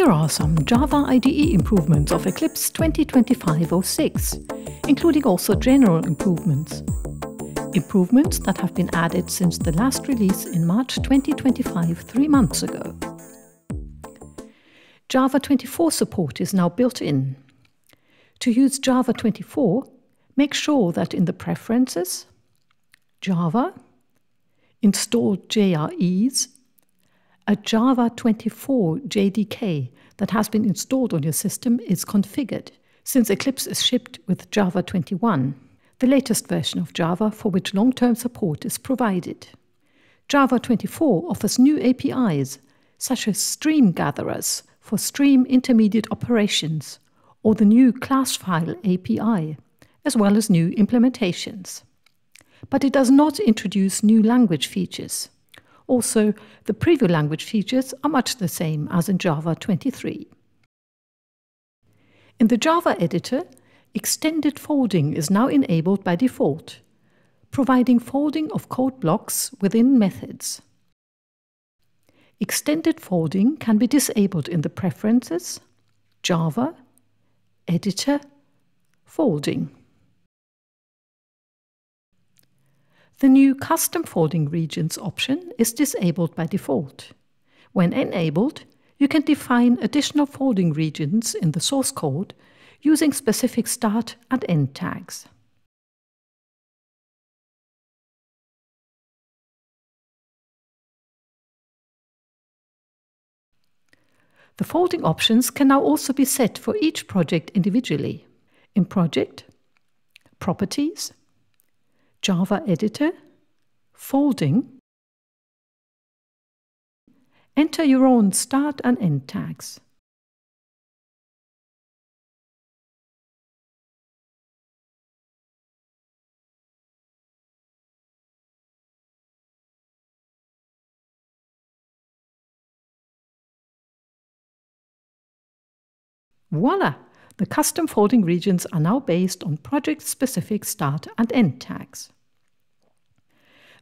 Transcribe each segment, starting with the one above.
Here are some Java IDE improvements of Eclipse 2025-06, including also general improvements. Improvements that have been added since the last release in March 2025, three months ago. Java 24 support is now built in. To use Java 24, make sure that in the Preferences, Java, installed JREs, a Java 24 JDK that has been installed on your system is configured, since Eclipse is shipped with Java 21, the latest version of Java for which long-term support is provided. Java 24 offers new APIs, such as stream gatherers for stream intermediate operations, or the new class file API, as well as new implementations. But it does not introduce new language features. Also, the preview language features are much the same as in Java 23. In the Java editor, extended folding is now enabled by default, providing folding of code blocks within methods. Extended folding can be disabled in the Preferences, Java, Editor, Folding. The new Custom Folding Regions option is disabled by default. When enabled, you can define additional folding regions in the source code using specific start and end tags. The folding options can now also be set for each project individually. In Project, Properties, Java Editor, Folding. Enter your own start and end tags. Voila! The custom folding regions are now based on project-specific start and end tags.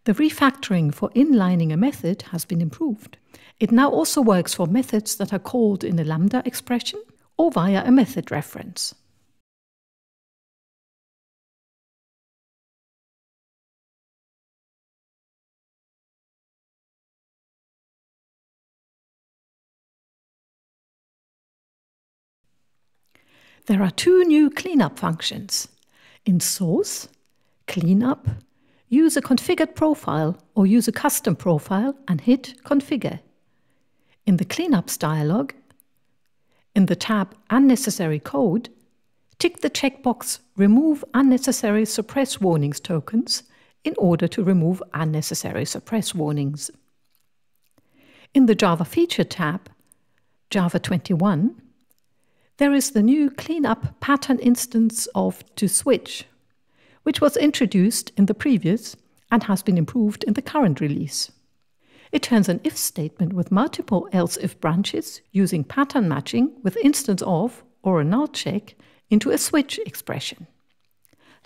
The refactoring for inlining a method has been improved. It now also works for methods that are called in a lambda expression or via a method reference. There are two new cleanup functions. In Source, Cleanup, use a configured profile or use a custom profile and hit Configure. In the Cleanups dialog, in the tab Unnecessary Code, tick the checkbox Remove Unnecessary Suppress Warnings tokens in order to remove unnecessary suppress warnings. In the Java Feature tab, Java 21, there is the new cleanup pattern instance of to switch, which was introduced in the previous and has been improved in the current release. It turns an if statement with multiple else if branches using pattern matching with instance of or a null check into a switch expression.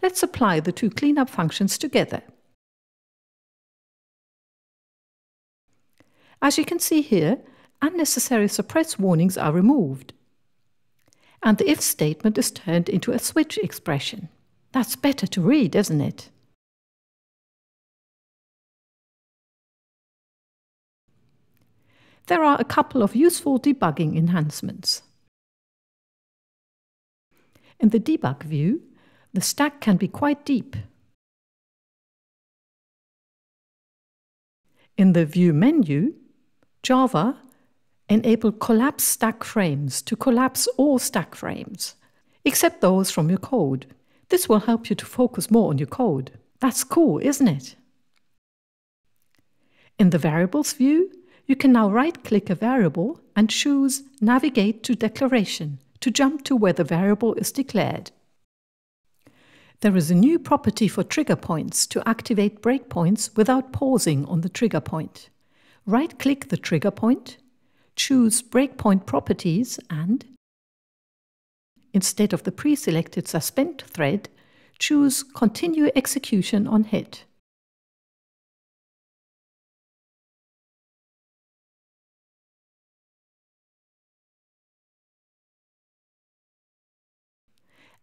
Let's apply the two cleanup functions together. As you can see here, unnecessary suppress warnings are removed and the if statement is turned into a switch expression. That's better to read, isn't it? There are a couple of useful debugging enhancements. In the debug view, the stack can be quite deep. In the View menu, Java enable collapse stack frames to collapse all stack frames, except those from your code. This will help you to focus more on your code. That's cool, isn't it? In the Variables view, you can now right-click a variable and choose Navigate to Declaration to jump to where the variable is declared. There is a new property for trigger points to activate breakpoints without pausing on the trigger point. Right-click the trigger point choose breakpoint properties and instead of the pre-selected suspend thread, choose continue execution on hit.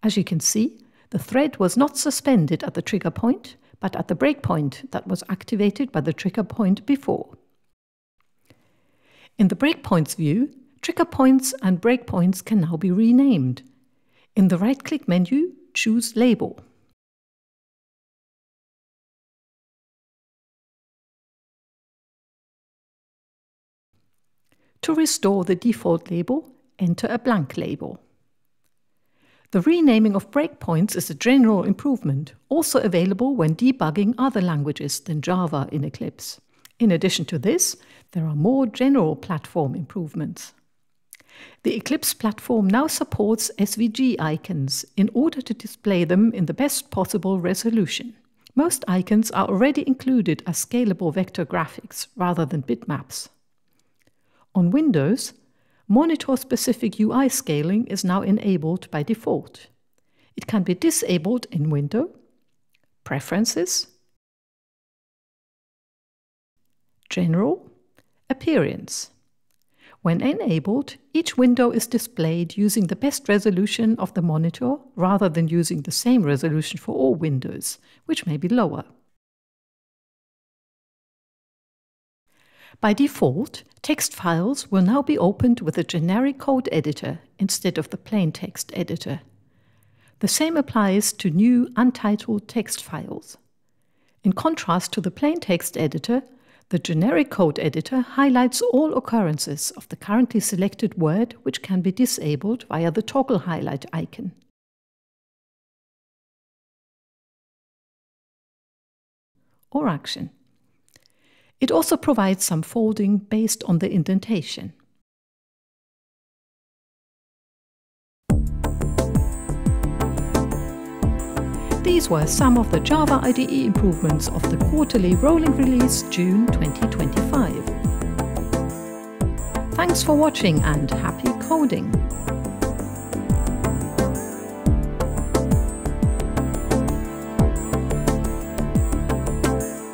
As you can see, the thread was not suspended at the trigger point, but at the breakpoint that was activated by the trigger point before. In the breakpoints view, trigger points and breakpoints can now be renamed. In the right-click menu, choose Label. To restore the default label, enter a blank label. The renaming of breakpoints is a general improvement, also available when debugging other languages than Java in Eclipse. In addition to this, there are more general platform improvements. The Eclipse platform now supports SVG icons in order to display them in the best possible resolution. Most icons are already included as scalable vector graphics rather than bitmaps. On Windows, monitor-specific UI scaling is now enabled by default. It can be disabled in Window, Preferences, General, Appearance. When enabled, each window is displayed using the best resolution of the monitor rather than using the same resolution for all windows, which may be lower. By default, text files will now be opened with a generic code editor instead of the plain text editor. The same applies to new untitled text files. In contrast to the plain text editor, the generic code editor highlights all occurrences of the currently selected word which can be disabled via the toggle highlight icon. Or action. It also provides some folding based on the indentation. These were some of the Java IDE improvements of the quarterly rolling release June 2025. Thanks for watching and happy coding!